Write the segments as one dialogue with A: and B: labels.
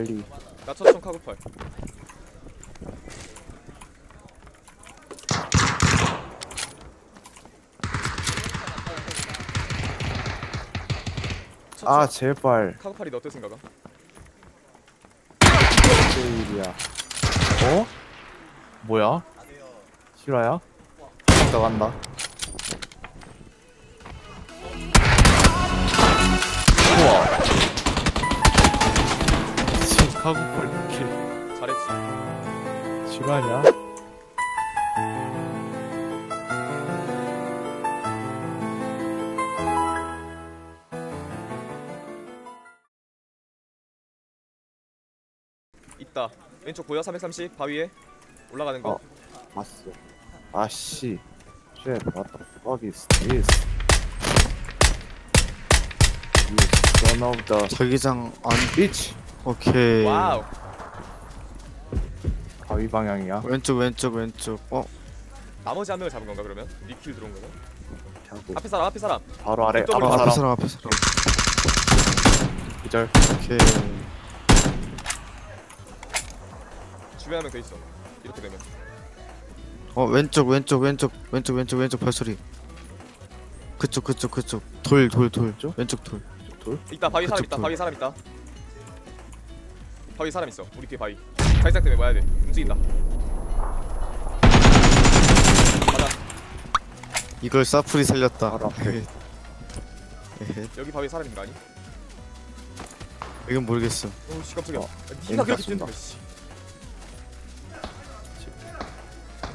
A: 빨리
B: 나 첫성 카구팔
A: 아 제발
B: 카구팔이 너 어떻게 생각하?
A: 제일이야 어? 뭐야? 실화야? 나간다 지금 카구팔 이렇게
B: 잘했지.
A: 실화냐?
B: 있다. 왼쪽 보여? 330 바위에? 올라가는 거?
A: 어. 봤어. 아씨. Shit, what the fuck is this? You son of the
C: 자기장 안
A: bitch
C: 오케이.
B: 와우.
A: 바위 방향이야?
C: 왼쪽 왼쪽 왼쪽. 어?
B: 나머지 한 명을 잡은 건가 그러면? 니 kill 들어온 거는?
A: 하고.
B: 앞에 사람 앞에 사람.
A: 바로 아래.
B: 또
A: 앞에
B: 올라가.
C: 앞에
A: 사람.
C: 사람 앞에 사람.
A: 기절.
C: 오케이.
B: 주변에 한명더 있어. 이렇게 되면.
C: 어 왼쪽 왼쪽 왼쪽 왼쪽 왼쪽 왼쪽 발소리. 그쪽 그쪽 그쪽. 돌 돌 돌.
A: 왼쪽?
C: 왼쪽 돌.
A: 돌?
B: 있다 바위 사람
C: 그쪽
B: 있다
C: 돌.
B: 바위 사람 있다 바위 사람 있어. 우리 뒤에 바위. 자기장 때문에 와야 돼. 움직인다. 맞아
C: 이걸 사프리 살렸다.
B: 여기 바위 사람 있는 거 아니?
C: 이건 모르겠어.
B: 오씨 깜짝이야.
A: 어,
B: 야,
A: 애미
B: 니가 그렇게. 뛰는 거야 씨.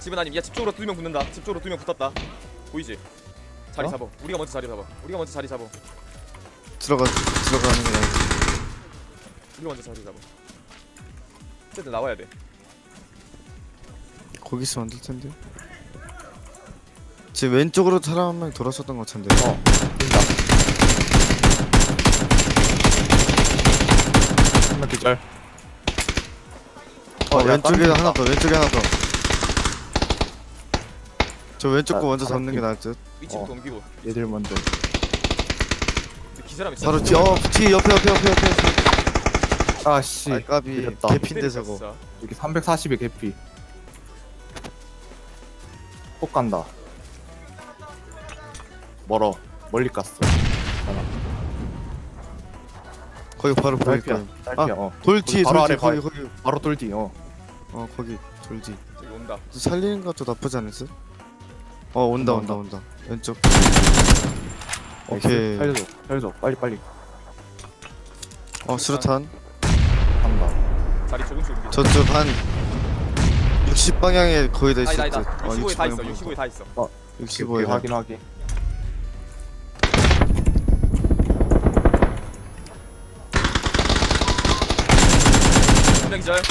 B: 집은 아님 야 집 쪽으로 두명 붙는다. 집 쪽으로 두 명 붙었다. 보이지? 자리
A: 어?
B: 잡아 우리가 먼저 자리 잡아. 우리가 먼저 자리 잡아
C: 들어가 들어가는 게나 아
B: 우리가 먼저 자리 잡아. 어쨌든 나와야 돼.
C: 거기 있으면 안될 텐데. 지금 왼쪽으로 사람 한 명 돌아섰던 것 같은데.
A: 어 뛴다. 한명 기절.
C: 어,
A: 야,
C: 왼쪽에
A: 딴
C: 하나 더 왼쪽에 하나 더 저 왼쪽
A: 아,
C: 거 먼저
A: 아,
C: 잡는 게
A: 팀.
C: 나을 듯.
B: 위치부터
A: 어.
B: 옮기고.
A: 얘들 먼저.
B: 근데 기사람 있어
C: 바로 뒤, 어, 뒤 옆에 옆에 옆에 옆에
A: 아씨
C: 아 까비.
A: 밀렸다.
C: 개핀데 저거.
A: 여기 340의 개피. 폭 간다. 멀어. 멀리 갔어.
C: 거기 바로 보일
A: 딸피야.
C: 거야
A: 딸피야. 어.
C: 돌 뒤에
A: 바로
C: 돌
A: 아래
C: 뒤에 거기 거기.
A: 바로 돌뒤 어.
C: 어 거기 돌뒤
B: 저기 온다.
C: 살리는 것도 나쁘지 않았어? 어 온다
A: 온다,
C: 온다 온다. 왼쪽. 오케이.
A: 살려줘. 살려줘. 빨리 빨리.
C: 어 수류탄
B: 자리 조금씩 옮기고
C: 저쪽 한 60방향에 거의 다
B: 아니다
C: 있을
B: 아니다.
C: 듯.
B: 65에 다 있어
C: 방향
B: 65에 다 있어.
C: 65에
A: 오케이, 확인. 확인
B: 한명 기절.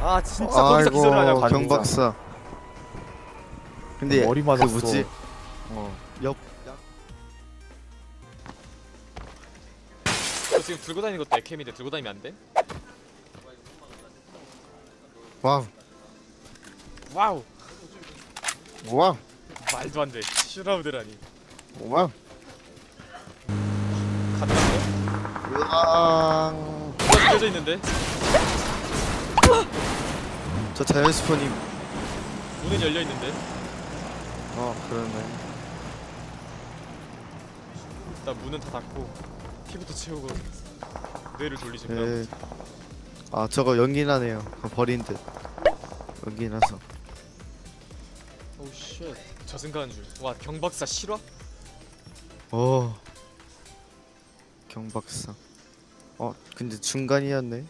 B: 어아 진짜 거기서 기절을 하냐고.
C: 아이고 경박사 근데
A: 머리
C: 그
A: 맞았어.
C: 뭐지? 어 옆
B: 저 지금 들고 다니는 것도 에캠인데 들고 다니면 안 돼?
C: 와우.
B: 와우.
C: 와우.
B: 말도 안돼. 슈라우드라니.
C: 와우.
B: 가능한
C: 으앙.
B: 거? 누가 껴져 있는데?
C: 저 자연 spawn이
B: 문은 열려 있는데?
C: 어 그러네.
B: 일단 문은 다 닫고 피부터 채우고 뇌를 돌리지
C: 네.
B: 네.
C: 아 저거 연기 나네요. 그거 버린 듯. 연기 나서.
B: 오쉣. 저승가한 줄와 경박사 실화?
C: 오 경박사. 어 근데 중간이었네.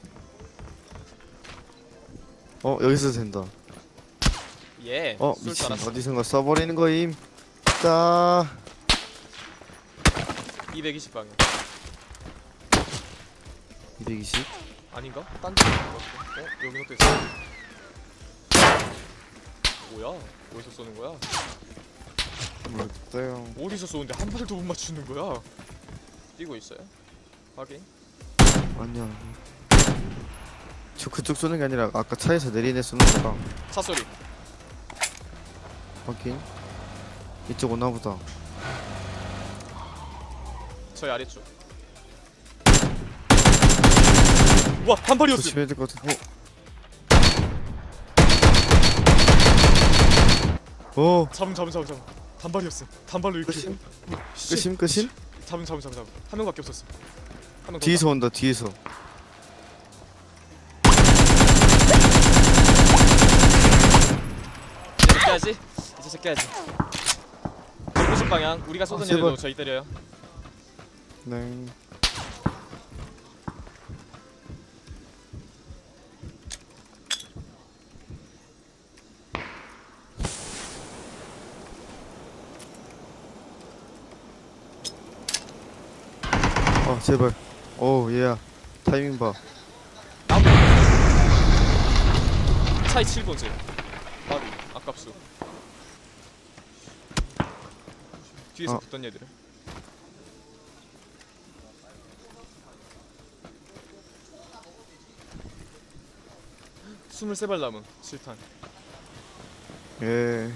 C: 어 여기서 된다.
B: 예
C: 어
B: 쏠줄
C: 미친.
B: 알았어.
C: 어디선가 써버리는 거임. 따.
B: 220방향
C: 220
B: 아닌가? 딴데 있는 것 같아 어? 여기 것도 있어 뭐야? 어디서 쏘는 거야?
C: 모르겠어요
B: 어디서 쏘는데 한 발도 못 맞추는 거야? 뛰고 있어요? 확인
C: 아니야 저 그쪽 쏘는 게 아니라 아까 차에서 내린 애 쏘는 거랑
B: 차소리
C: 확인 이쪽 오나 보다
B: 저희 아래쪽 와 단발이었어
C: 조심해야 될 것 같아. 어. 오,
B: 잡음 잡음 잡음 잡음 단발이었어 단발로 이렇게
C: 끝임?
B: 씨.
C: 끝임 끝임?
B: 잡음 잡음 잡음 잡음 한 명밖에 없었어 한명
C: 뒤에서 온다 뒤에서.
B: 이제 제껴야지. 이제 제껴야지. 190 방향? 우리가 쏘던
C: 아.
B: 애들도 저희 때려요.
C: 네 제발. 오 얘야. 타이밍 봐.
B: 나무 차이 7번째 바로 아깝수. 뒤에서
C: 어.
B: 붙던 얘들은 스물세 발 남은 7탄.
C: 예.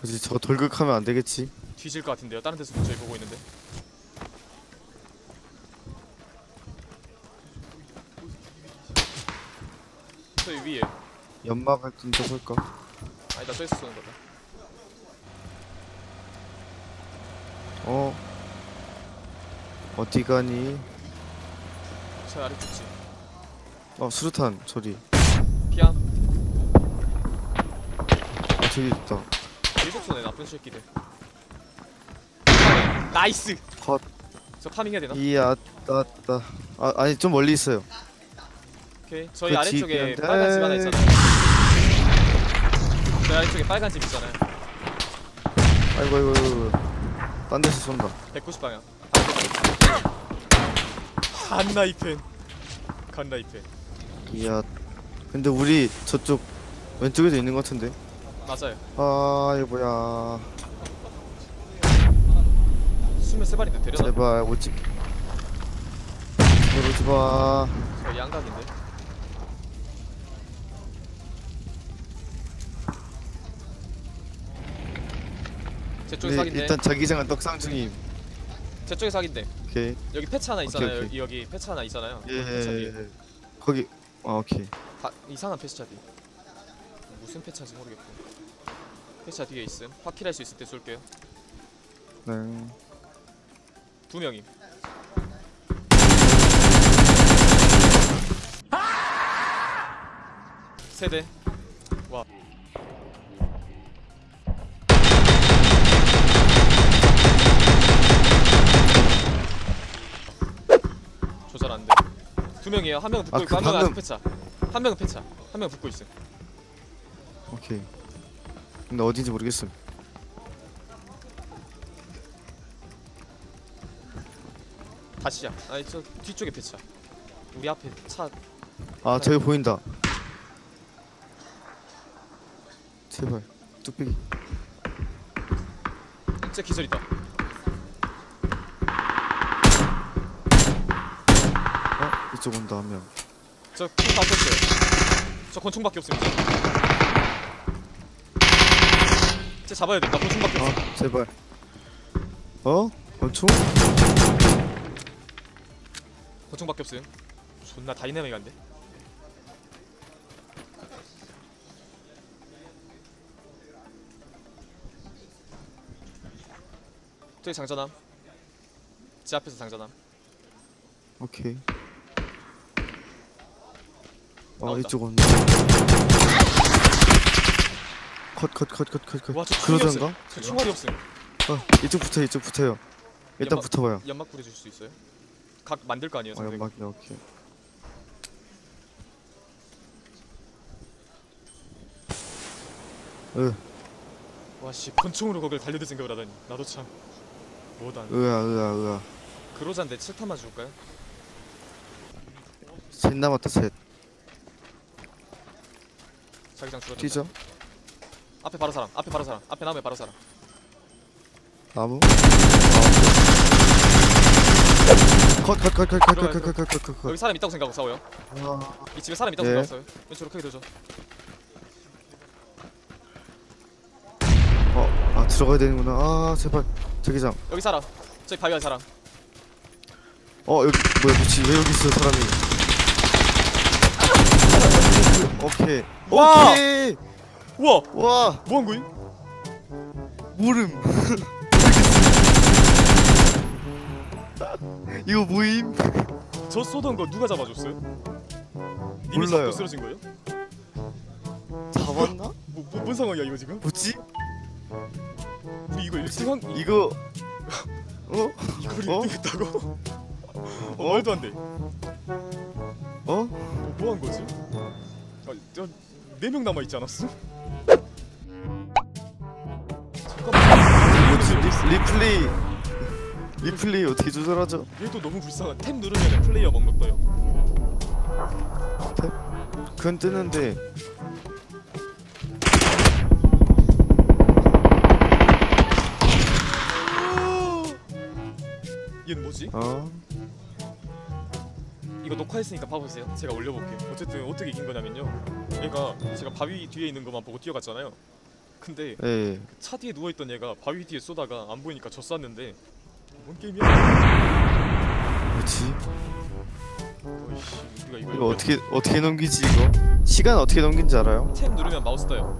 C: 뭐지 저 돌격하면 안 되겠지?
B: 뒤질 것 같은데요 다른 데서 저희 보고 있는데 저희 위에
C: 연막을 던져 볼까?
B: 아니다 저기서 쏘는 거다
C: 어. 어디 가니?
B: 저희 아래 붙지
C: 어 수류탄 소리.
B: 피함
C: 아 저기 있다.
B: 계속 쏘네 나쁜 새끼들 nice
C: cut.
B: 저 farming해야 되나?
C: 이야 따따. 아 아니 좀 멀리 있어요.
B: 오케이 저희
C: 그
B: 아래쪽에
C: 집이한테-
B: 빨간 집 하나 있잖아요 저희 아래쪽에 빨간 집 있잖아요
C: 아이고 아이고 아이고. 딴 데서 쏜다.
B: 190 방향 한나이펜 간나이펜
C: 이야. 근데 우리 저쪽 왼쪽에도 있는 것 같은데.
B: 맞아요
C: 아 이거 뭐야.
B: 수면 세 발인데 데려다
C: 제발 오지. 제발 오지 마.
B: 저 양각인데 제 쪽에
C: 네,
B: 사긴데
C: 일단 자기장은 떡상 중임.
B: 제 쪽에 사긴데
C: 오케이.
B: 여기 패치 하나 있잖아요
C: 오케이.
B: 여기, 여기 패치 하나 있잖아요
C: 예.
B: 패치 뒤에
C: 예. 거기. 아 오케이.
B: 다, 이상한 패치차 뒤 무슨 패치인지 모르겠고 패치차 뒤에 있음 파킬 할 수 있을 때 쏠게요
C: 네.
B: 두 명임 세대. 와. 조절 안 돼. 두 명이에요. 한 명은 붙고
C: 아,
B: 있고
C: 그
B: 한 명은 아직
C: 방금-
B: 패차. 한 명은 패차. 한 명은 붙고 있음
C: 오케이. 근데 어딘지 모르겠음.
B: 다시 야 아니 저 뒤쪽에 패차 우리 앞에 차
C: 아 저기 보인다. 제발 뚝배기.
B: 진짜 기절이다
C: 어 이쪽 온다 한 명.
B: 저총다 썼어요 저 권총밖에 없습니다 쟤 잡아야 돼나 권총밖에 없어
C: 아 제발. 어? 권총?
B: 권총밖에 없음 존나 다이내믹한데 저기 장전함 제 앞에서 장전함
C: 오케이. 어
B: 나온다.
C: 이쪽 온다. 컷컷컷컷컷 컷.
B: 와저 총이
C: 그러던가?
B: 저 총알이 없음
C: 어 이쪽 붙어 이쪽 붙어요. 일단
B: 연막-
C: 붙어봐요.
B: 연막 뿌려줄 수 있어요? 각 만들 거 아니에요
C: 어
B: 선생님
C: 연막이 오케이. 으
B: 와씨 권총으로 거길 달려들 생각을 하다니 나도 참 뭐단
C: 으아 으아 으아.
B: 그로자인데 7탄만 줄까요?
C: 셋 남았다 셋.
B: 자기장 줄어든다
C: 뛰죠.
B: 앞에 바로 사람 앞에 바로 사람 앞에 나무에 바로 사람
C: 나무. 컷컷컷컷컷컷컷컷컷컷.
B: 여기 사람 있다고 생각하고 싸워요. 이 집에 사람 있다고
C: 예.
B: 생각하고 싸워요. 왼쪽으로 크게 도죠
C: 어아 들어가야 되는구나. 아 제발. 자기장
B: 여기 살아 저기 바위 안에 사람.
C: 어 여기 뭐야 미치 왜 여기 있어 사람이? 오케이.
B: 와!
C: 오케이.
B: 우와!
C: 와.
B: 뭐한 거임?
C: 모름 이거 뭐임
B: 저 쏘던 거 누가 잡아줬어요? 님이
C: 몰라요.
B: 잡고 쓰러진 거예요?
C: 잡았나
B: 뭐, 뭐, 뭔 상황이야 이거 지금?
C: 뭐지
B: 우리 이거 1등 한 이,
C: 이거 어
B: 우리
C: 어?
B: 1등 했다고? 어, 말도 안 돼
C: 어?
B: 뭐, 뭐한 거지? 아, 저 네명 남아 있지 않았어? 잠깐만
C: 뭐지 리, 리플레이 리플레이 어떻게 조절하죠?
B: 얘도 너무 불쌍한 탭 누르면 플레이어 목록 떠요.
C: 그건 뜨는데.
B: 얘는 뭐지?
C: 어?
B: 이거 녹화했으니까 봐보세요. 제가 올려볼게요. 어쨌든 어떻게 이긴 거냐면요. 얘가 제가 바위 뒤에 있는 것만 보고 뛰어갔잖아요. 근데
C: 예.
B: 차 뒤에 누워있던 얘가 바위 뒤에 쏘다가 안 보이니까 저 쐈는데 뭔 게임이야?
C: 뭐지?
B: 어이씨 우리가 이거,
C: 이거 어떻게 어떻게 넘기지 이거? 시간 어떻게 넘긴지 알아요?
B: 탭 누르면 마우스 떠요.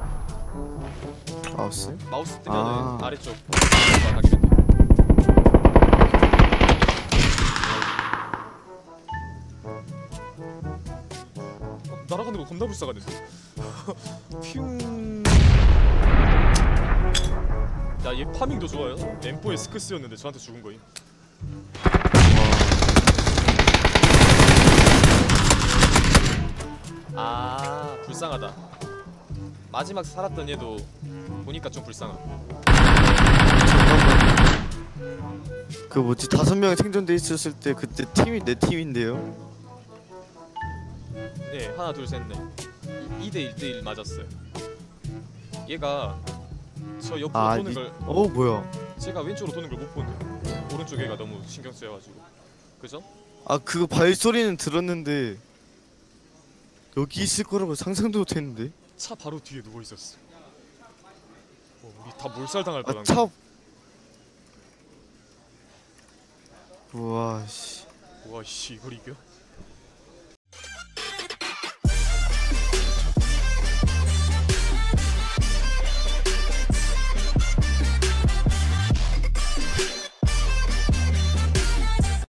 C: 마우스?
B: 마우스 뜨면은
C: 아.
B: 아. 래쪽. 나가게 된대 어, 날아가는 거 겁나 불쌍하네 퓨 야얘 파밍도 좋아요. M4에 스크스였는데 저한테 죽은 거임. 아 불쌍하다. 마지막 살았던 얘도 보니까 좀 불쌍함.
C: 그 뭐지? 다섯 명이 생존돼 있었을 때 그때 팀이 내 팀인데요?
B: 네 하나 둘 셋 넷. 2대 1대1 맞았어요. 얘가 저 옆으로
C: 아,
B: 도는
C: 이-
B: 걸
C: 어 뭐야?
B: 제가 왼쪽으로 도는 걸 못 보는데 오른쪽 애가 너무 신경 쓰여가지고. 그죠?
C: 아 그거 발소리는 들었는데 여기 있을 거라고 상상도 못했는데.
B: 차 바로 뒤에 누워 있었어. 어, 우리 다 몰살 당할 뻔한 거
C: 아차 우와 씨.
B: 와씨 이걸 이겨?